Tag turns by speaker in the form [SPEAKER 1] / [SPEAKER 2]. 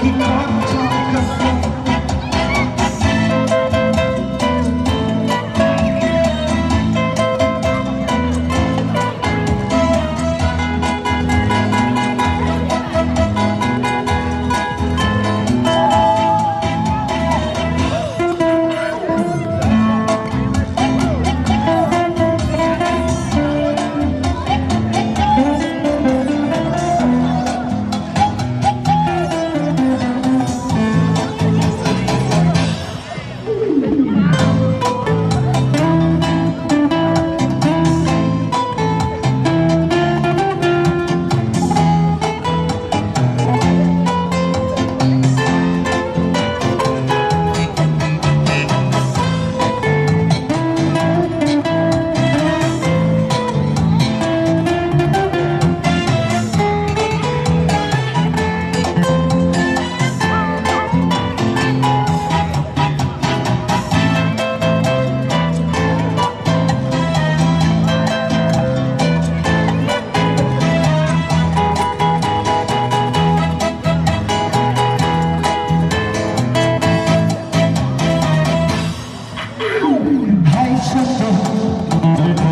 [SPEAKER 1] keep talking. 还是风。